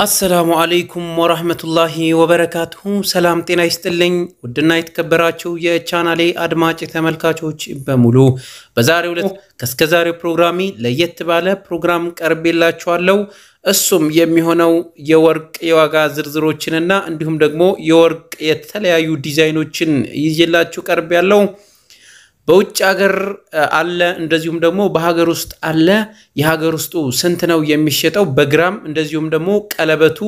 አሰላሙ አለይኩም ወረህመቱላሂ ወበረካቱሁ። ሰላም ጤና ይስጥልኝ። ውድና የተከበራችሁ የቻናሌ አድማጭ ተመልካቾች በሙሉ በዛሬው ዕለት ከእስከዛሬው ፕሮግራሜ ለየት ባለ ፕሮግራም ቀርቤላችኋለሁ። እሱም የሚሆነው የወርቅ የዋጋ ዝርዝሮችንና እንዲሁም ደግሞ የወርቅ የተለያዩ ዲዛይኖችን ይዤላችሁ ቀርብ ያለው በውጭ ሀገር አለ፣ እንደዚሁም ደግሞ በሀገር ውስጥ አለ። የሀገር ውስጡ ስንት ነው የሚሸጠው? በግራም እንደዚሁም ደግሞ ቀለበቱ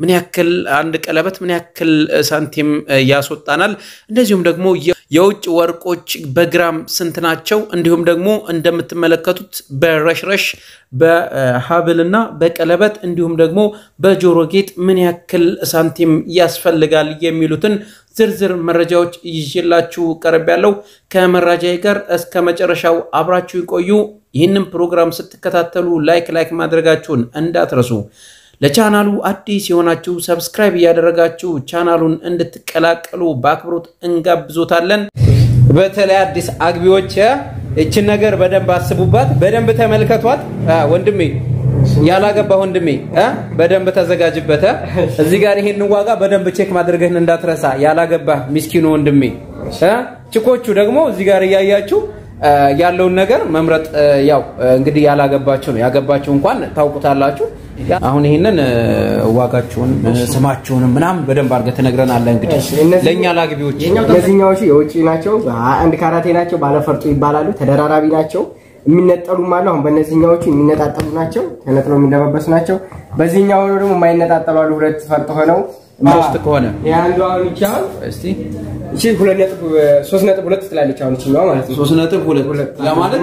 ምን ያክል አንድ ቀለበት ምን ያክል ሳንቲም ያስወጣናል፣ እንደዚሁም ደግሞ የውጭ ወርቆች በግራም ስንት ናቸው፣ እንዲሁም ደግሞ እንደምትመለከቱት በረሽረሽ በሀብልና በቀለበት እንዲሁም ደግሞ በጆሮ ጌጥ ምን ያክል ሳንቲም ያስፈልጋል የሚሉትን ዝርዝር መረጃዎች ይዤላችሁ ቀርብ ያለው ከመረጃዬ ጋር እስከ መጨረሻው አብራችሁ ይቆዩ። ይህንን ፕሮግራም ስትከታተሉ like like ማድረጋችሁን እንዳትረሱ። ለቻናሉ አዲስ የሆናችሁ subscribe እያደረጋችሁ ቻናሉን እንድትቀላቀሉ በአክብሮት እንጋብዞታለን። በተለይ አዲስ አግቢዎች እችን ነገር በደንብ አስቡባት፣ በደንብ ተመልከቷት። ወንድሜ ያላገባ ወንድሜ በደንብ ተዘጋጅበት። እዚህ ጋር ይሄን ዋጋ በደንብ check ማድረግህን እንዳትረሳ። ያላገባ ሚስኪኑ ወንድሜ። ችኮቹ ደግሞ እዚህ ጋር እያያችሁ ያለውን ነገር መምረጥ ያው እንግዲህ ያላገባችሁ ነው። ያገባችሁ እንኳን ታውቁታላችሁ። አሁን ይሄንን ዋጋችሁን ስማችሁንም ምናምን በደንብ አድርገህ ትነግረናለህ። እንግዲህ ለእኛ ላግቢዎች እነዚህኛዎቹ የውጭ ናቸው። አንድ ካራቴ ናቸው። ባለፈርጡ ይባላሉ። ተደራራቢ ናቸው። የሚነጠሉም አሉ። አሁን በእነዚህኛዎቹ የሚነጣጠሉ ናቸው። ተነጥለው የሚለበበሱ ናቸው። በዚህኛው ደግሞ የማይነጣጠሉ አሉ። ሁለት ፈርጥ ሆነው ሶስት ከሆነ የአንዱ አሁን ይቻላል እስቲ እቺ ሁለት ነጥብ ሶስት ነጥብ ሁለት ትላለች። አሁን ይችኛዋ ማለት ነው ሶስት ነጥብ ሁለት ለማለት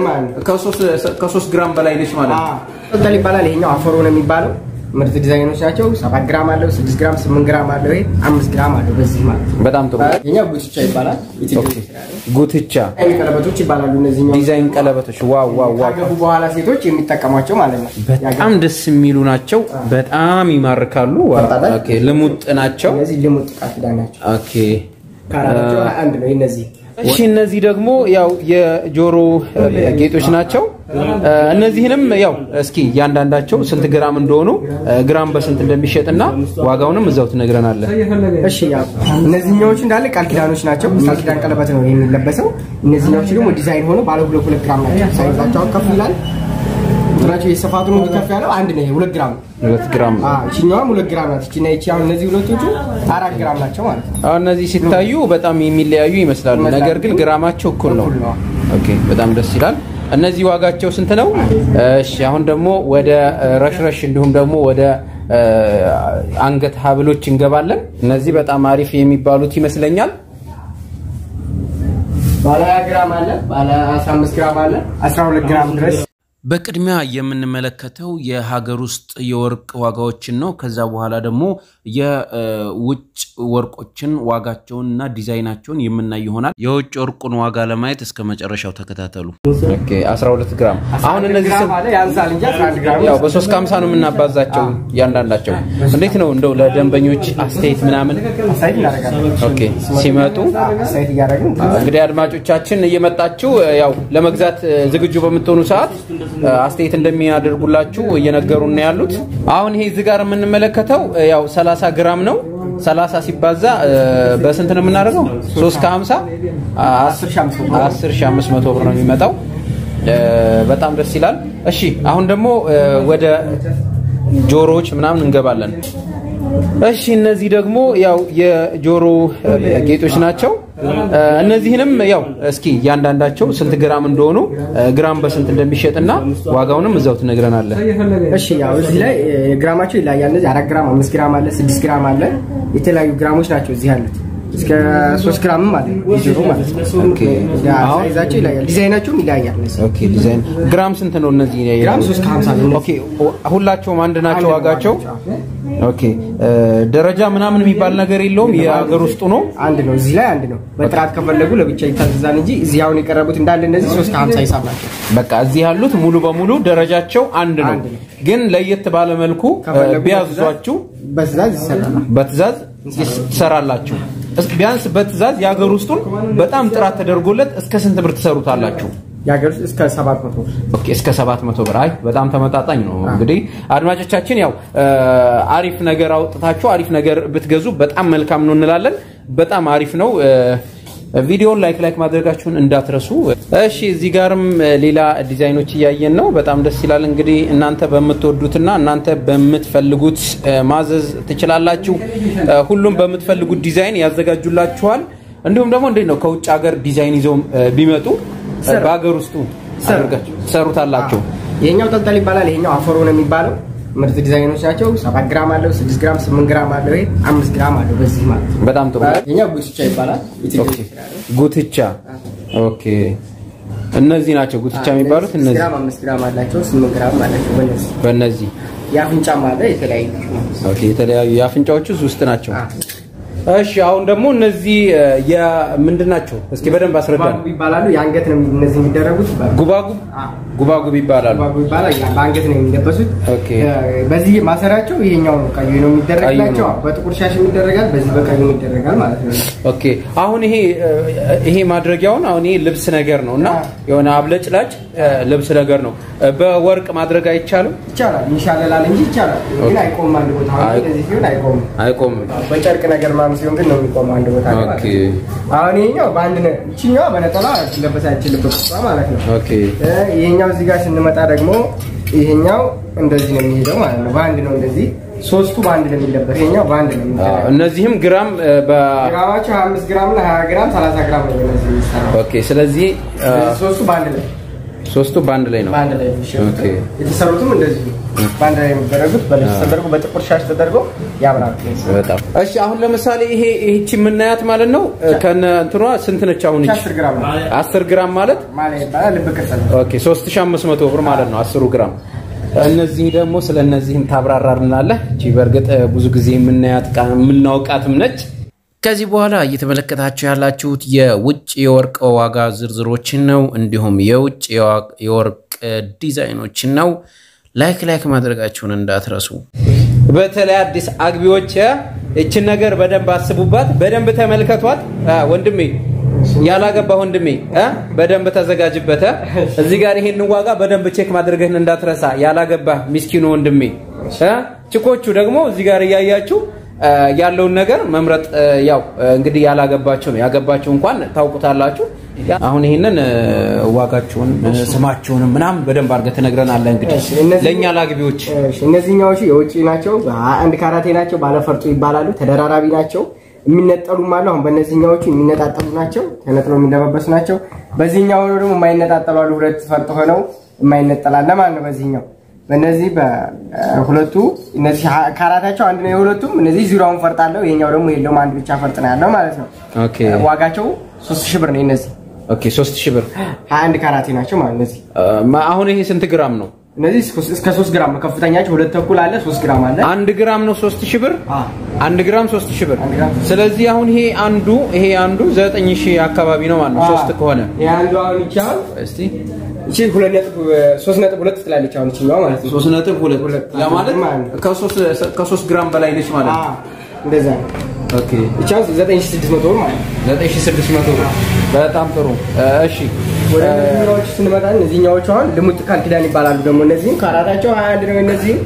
ከሶስት ግራም በላይ ነች ማለት ነው። ይባላል። ይሄኛው አፈሮ ነው የሚባለው። ምርጥ ዲዛይኖች ናቸው። ሰባት ግራም አለው፣ ስድስት ግራም፣ ስምንት ግራም አለው። ይሄ አምስት ግራም አለው። በዚህ ማለት ነው። በጣም ጥሩ። ይሄኛው ጉትቻ ይባላል። ጉትቻ ቀለበቶች ይባላሉ። እነዚህኛው ዲዛይን ቀለበቶች ዋው ዋው ዋው ካገቡ በኋላ ሴቶች የሚጠቀሟቸው ማለት ነው። በጣም ደስ የሚሉ ናቸው። በጣም ይማርካሉ። okay ልሙጥ ናቸው። እነዚህ ልሙጥ ቃል ኪዳን ናቸው። okay ካራቸው አንድ ነው። እነዚህ እሺ እነዚህ ደግሞ ያው የጆሮ ጌጦች ናቸው። እነዚህንም ያው እስኪ እያንዳንዳቸው ስንት ግራም እንደሆኑ ግራም በስንት እንደሚሸጥና ዋጋውንም እዛው ትነግረናለህ። እሺ እነዚህኛዎቹ እንዳለ ቃል ኪዳኖች ናቸው። ቃል ኪዳን ቀለበት ነው የሚለበሰው። እነዚህኛዎቹ ደግሞ ዲዛይን ሆኖ ባለ ሁለት ግራም ናቸው። size ኣቸው ከፍ ይላል። እንትናቸው የስፋቱ ነው ከፍ ያለው አንድ ነው። ሁለት ግራም ሁለት ግራም ነው። እቺኛዋም ሁለት ግራም ናት። እቺና እቺ አሁን እነዚህ ሁለቶቹ አራት ግራም ናቸው ማለት ነው። አሁን እነዚህ ሲታዩ በጣም የሚለያዩ ይመስላሉ፣ ነገር ግን ግራማቸው እኩል ነው። okay በጣም ደስ ይላል። እነዚህ ዋጋቸው ስንት ነው? እሺ አሁን ደግሞ ወደ ረሽረሽ እንዲሁም ደግሞ ወደ አንገት ሀብሎች እንገባለን። እነዚህ በጣም አሪፍ የሚባሉት ይመስለኛል። ባለ 20 ግራም አለ፣ ባለ 15 ግራም አለ፣ 12 ግራም ድረስ በቅድሚያ የምንመለከተው የሀገር ውስጥ የወርቅ ዋጋዎችን ነው። ከዛ በኋላ ደግሞ የውጭ ወርቆችን ዋጋቸውን እና ዲዛይናቸውን የምናይ ይሆናል። የውጭ ወርቁን ዋጋ ለማየት እስከ መጨረሻው ተከታተሉ። okay 12 ግራም አሁን እነዚህ ግራም አለ ያንሳል እንጂ 11 ግራም ያው በሶስት ከሀምሳ ነው የምናባዛቸው እያንዳንዳቸው። እንዴት ነው እንደው ለደንበኞች አስተያየት ምናምን ሲመጡ እንግዲህ አድማጮቻችን እየመጣችሁ ያው ለመግዛት ዝግጁ በምትሆኑ ሰዓት አስተያየት እንደሚያደርጉላችሁ እየነገሩን ነው ያሉት። አሁን ይሄ እዚህ ጋር የምንመለከተው ያው 30 ግራም ነው። 30 ሲባዛ በስንት ነው የምናደርገው? 3 ከ50 10500 ብር ነው የሚመጣው። በጣም ደስ ይላል። እሺ አሁን ደግሞ ወደ ጆሮዎች ምናምን እንገባለን። እሺ እነዚህ ደግሞ ያው የጆሮ ጌጦች ናቸው። እነዚህንም ያው እስኪ እያንዳንዳቸው ስንት ግራም እንደሆኑ ግራም በስንት እንደሚሸጥና ዋጋውንም እዛው ትነግረናለህ። እሺ ያው እዚህ ላይ ግራማቸው ይለያያል። እነዚህ አራት ግራም፣ አምስት ግራም አለ፣ ስድስት ግራም አለ። የተለያዩ ግራሞች ናቸው እዚህ ያሉት። እስከ ሶስት ግራምም አለ የጆሮ ማለት ነው። okay አሁን size ኣቸው ይለያያል፣ ዲዛይናቸውም okay ዲዛይን ግራም ስንት ነው እነዚህ? ግራም ሶስት ከሀምሳ ነው። okay ሁላቸውም አንድ ናቸው ዋጋቸው? okay ደረጃ ምናምን የሚባል ነገር የለውም። የሀገር ውስጡ ነው። አንድ ነው። እዚህ ላይ አንድ ነው። በጥራት ከፈለጉ ለብቻ ይታዘዛል እንጂ እዚህ አሁን የቀረቡት እንዳለ እነዚህ ሶስት ከሀምሳ ሂሳብ ናቸው። በቃ እዚህ ያሉት ሙሉ በሙሉ ደረጃቸው አንድ ነው። ነው። ግን ለየት ባለ መልኩ ቢያዟችሁ በትእዛዝ ይሰራል። በትእዛዝ ትሰራላችሁ። እስ- ቢያንስ በትእዛዝ የሀገር ውስጡን በጣም ጥራት ተደርጎለት እስከ ስንት ብር ትሰሩታላችሁ? የሀገር ውስጥ እስከ ሰባት መቶ okay እስከ 700 ብር። አይ በጣም ተመጣጣኝ ነው። እንግዲህ አድማጮቻችን ያው አሪፍ ነገር አውጥታችሁ አሪፍ ነገር ብትገዙ በጣም መልካም ነው እንላለን። በጣም አሪፍ ነው። ቪዲዮውን like like ማድረጋችሁን እንዳትረሱ። እሺ እዚህ ጋርም ሌላ ዲዛይኖች እያየን ነው። በጣም ደስ ይላል። እንግዲህ እናንተ በምትወዱትና እናንተ በምትፈልጉት ማዘዝ ትችላላችሁ። ሁሉም በምትፈልጉት ዲዛይን ያዘጋጁላችኋል። እንዲሁም ደግሞ እንዴት ነው ከውጭ ሀገር ዲዛይን ይዘው ቢመጡ በሀገር ውስጡ አድርጋችሁ ትሰሩታላችሁ። ይሄኛው ጠልጠል ይባላል። ይሄኛው አፈሮ ነው የሚባለው። ምርጥ ዲዛይኖች ናቸው። ሰባት ግራም አለው፣ ስድስት ግራም፣ ስምንት ግራም አለው። ይሄ አምስት ግራም አለው። በዚህ ማለት በጣም ጥሩ። ይሄኛው ጉትቻ ይባላል። ጉትቻ። okay እነዚህ ናቸው ጉትቻ የሚባሉት። እነዚህ ግራም፣ አምስት ግራም አላቸው፣ ስምንት ግራም አላቸው። በእነዚህ በእነዚህ የአፍንጫም አለ የተለያዩ okay የተለያዩ የአፍንጫዎቹ ውስጥ ናቸው። እሺ አሁን ደግሞ እነዚህ የምንድን ናቸው? እስኪ በደንብ ጉባጉብ ይባላሉ። የአንገት ነው እነዚህ የሚደረጉት። ጉባጉብ ጉባጉብ ይባላሉ። ጉባጉብ ይባላል። በአንገት ነው የሚለበሱት። okay በዚህ ማሰሪያቸው ይሄኛው ቀዩ ነው የሚደረግላቸው። በጥቁር ሻሽም ይደረጋል፣ በዚህ በቀዩ ይደረጋል ማለት ነው። okay አሁን ይሄ ይሄ ማድረጊያውን አሁን ይሄ ልብስ ነገር ነው እና የሆነ አብለጭላጭ ልብስ ነገር ነው። በወርቅ ማድረግ አይቻልም? ይቻላል፣ ይሻለላል እንጂ ይቻላል። ግን አይቆምም አንድ ቦታ። እንደዚህ ሲሆን አይቆምም። አይቆምም። በጨርቅ ነገር ምናምን ሲሆን ግን ነው የሚቆመው አንድ ቦታ ማለት okay ነው። አሁን ይሄኛው በአንድ ነው። ይችኛዋ በነጠላ ለበሳ አይችልበት ማለት ነው። okay እ፣ ይሄኛው እዚህ ጋር ስንመጣ ደግሞ ይሄኛው እንደዚህ ነው የሚሄደው ማለት ነው። በአንድ ነው እንደዚህ ሶስቱ በአንድ ነው የሚለበት። ይሄኛው በአንድ ነው የሚደረገው። እነዚህም ግራም እ፣ በ ግራማቸው 25 ግራም እና 20 ግራም 30 ግራም ነው okay ስለዚህ ሶስቱ በአንድ ላይ ሶስቱ በአንድ ላይ ነው። በአንድ ላይ okay። የተሰሩትም እንደዚህ ነው። በአንድ ላይ የሚደረጉት በልብስ ተደርጎ በጥቁር ሻሽ ተደርጎ ያምራል። በጣም እሺ። አሁን ለምሳሌ ይሄ ይህቺ የምናያት ማለት ነው ከነ እንትኗ ስንት ነች? አሁን 10 ግራም ነው 10 ግራም ማለት ማለት ይባላል። ልብ ቅርጽ ነው። okay 3500 ብር ማለት ነው 10 ግራም። እነዚህ ደግሞ ስለ እነዚህም ታብራራልናለህ። እቺ በእርግጥ ብዙ ጊዜ የምናያት የምናውቃትም ነች። ከዚህ በኋላ እየተመለከታችሁ ያላችሁት የውጭ የወርቅ ዋጋ ዝርዝሮችን ነው፣ እንዲሁም የውጭ የወርቅ ዲዛይኖችን ነው። like like ማድረጋችሁን እንዳትረሱ። በተለይ አዲስ አግቢዎች ይችን ነገር በደንብ አስቡባት፣ በደንብ ተመልከቷት። ወንድሜ ያላገባ ወንድሜ በደንብ ተዘጋጅበት። እዚህ ጋር ይሄን ዋጋ በደንብ check ማድረግህን እንዳትረሳ። ያላገባ ሚስኪኑ ወንድሜ ችኮቹ ደግሞ እዚህ ጋር እያያችሁ ያለውን ነገር መምረጥ ያው እንግዲህ ያላገባችሁ ነው። ያገባችሁ እንኳን ታውቁታላችሁ። አሁን ዋጋችሁን እ፣ ስማችሁንም ምናምን በደንብ አድርገህ ትነግረናለህ። እንግዲህ ለእኛ ላግቢዎች እነዚህኛዎቹ የውጭ ናቸው። አንድ ካራቴ ናቸው። ባለፈርጡ ይባላሉ። ተደራራቢ ናቸው። የሚነጠሉም አሉ። አሁን በእነዚህኛዎቹ የሚነጣጠሉ ናቸው። ተነጥለው የሚለባበሱ ናቸው። በዚህኛው ደግሞ የማይነጣጠሉ አሉ። ሁለት ፈርጥ ሆነው የማይነጠላለ ማለት ነው። በዚህኛው በእነዚህ በሁለቱ እነዚህ ካራታቸው አንድ ነው። የሁለቱም እነዚህ ዙሪያውን ፈርጥ አለው። ይሄኛው ደግሞ የለውም። አንድ ብቻ ፈርጥ ነው ያለው ማለት ነው። okay ዋጋቸው ሶስት ሺህ ብር ነው። እነዚህ okay 3000 ብር ሀያ አንድ ካራቴ ናቸው ማለት ነው። እነዚህ አሁን ይሄ ስንት ግራም ነው? እነዚህ እስከ- ሶስት ግራም ነው ከፍተኛቸው። ሁለት ተኩል አለ፣ ሶስት ግራም አለ። አንድ ግራም ነው 3000 ብር አ አንድ ግራም 3000 ብር አንድ ግራም ስለዚህ አሁን ይሄ አንዱ ይሄ አንዱ 9000 አካባቢ ነው ማለት ነው ሶስት ከሆነ የአንዱ አሁን ይቻል እስቲ እቺ ሁለት ነጥብ ሶስት ነጥብ ሁለት ትላለች። አሁን ይችኛዋ ማለት ነው። 3.2 ያ ማለት ከሶስት ከሶስት ግራም በላይ ነች ማለት ነው እንደዛ ነው። okay ይቻል 9600 ብር ማለት ነው። 9600 ብር በጣም ጥሩ እሺ ወደ እነዚህኛዎቹ ስንመጣ እነዚህኛዎቹ አሁን ልሙጥ ቃል ኪዳን ይባላሉ። ደግሞ እነዚህም ካራታቸው 21 ነው። እነዚህም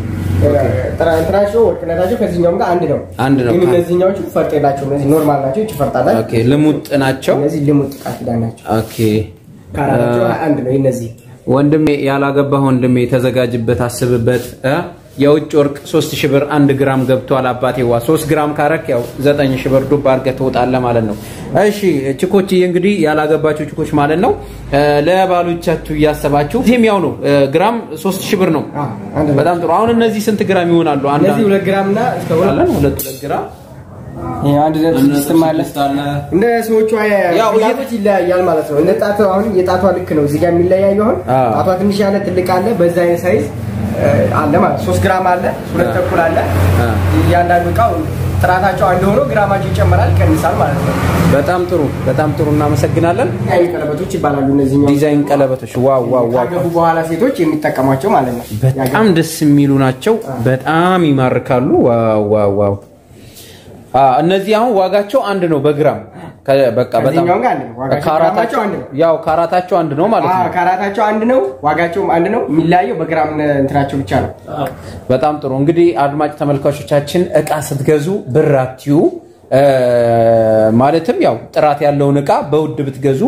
ጥራታቸው ወርቅነታቸው ከዚህኛውም ጋር አንድ ነው። አንድ ነው። ግን እነዚህኛዎቹ ፈርጥ የላቸው። እነዚህ normal ናቸው። አላት። okay ልሙጥ ናቸው እነዚህ ልሙጥ ቃል ኪዳን ናቸው። okay ካራታቸው 21 ነው። እነዚህ ወንድሜ ያላገባህ ወንድሜ ተዘጋጅበት፣ አስብበት።? የውጭ ወርቅ 3000 ብር አንድ ግራም ገብቷል። አባቴዋ 3 ግራም ካረክ ያው 9000 ብር ዱብ አድርገህ ትወጣለህ ማለት ነው። እሺ ችኮችዬ እንግዲህ ያላገባችሁ ችኮች ማለት ነው ለባሎቻችሁ እያሰባችሁ እዚህም ያው ነው ግራም 3000 ብር ነው። አንድ በጣም ጥሩ። አሁን እነዚህ ስንት ግራም ይሆናሉ? አንድ ሁለት ግራም እና ሁለት ሁለት ግራም አንድ ነጥብ ስድስትም አለ። እንደ ሰዎቹ ያው ፍላጎት ይለያያል ማለት ነው። እንደ ጣቱ አሁን የጣቷ ልክ ነው እዚህ ጋር የሚለያየው አሁን ጣቷ ትንሽ ያለ ትልቅ አለ። በዛ አይነት size አለ ማለት ሶስት ግራም አለ፣ ሁለት ተኩል አለ። እያንዳንዱ እቃው ጥራታቸው አንድ ሆኖ ግራማቸው ይጨምራል ይቀንሳል ማለት ነው። በጣም ጥሩ በጣም ጥሩ እናመሰግናለን። አይን ቀለበቶች ይባላሉ እነዚህ ዲዛይን ቀለበቶች wow wow wow ካገቡ በኋላ ሴቶች የሚጠቀሟቸው ማለት ነው። በጣም ደስ የሚሉ ናቸው። በጣም ይማርካሉ። wow wow wow። እነዚህ አሁን ዋጋቸው አንድ ነው በግራም ከ- በቃ በጣም ከዚህኛው ጋር አንድ ነው። ዋጋቸው ካራታቸው አንድ ነው። ያው ካራታቸው አንድ ነው ማለት አዎ፣ ነው። ካራታቸው አንድ ነው፣ ዋጋቸውም አንድ ነው። የሚለያየው በግራም እንትናቸው ብቻ ነው። በጣም ጥሩ እንግዲህ አድማጭ ተመልካቾቻችን እቃ ስትገዙ ብር አትዩ። ማለትም ያው ጥራት ያለውን እቃ በውድ ብትገዙ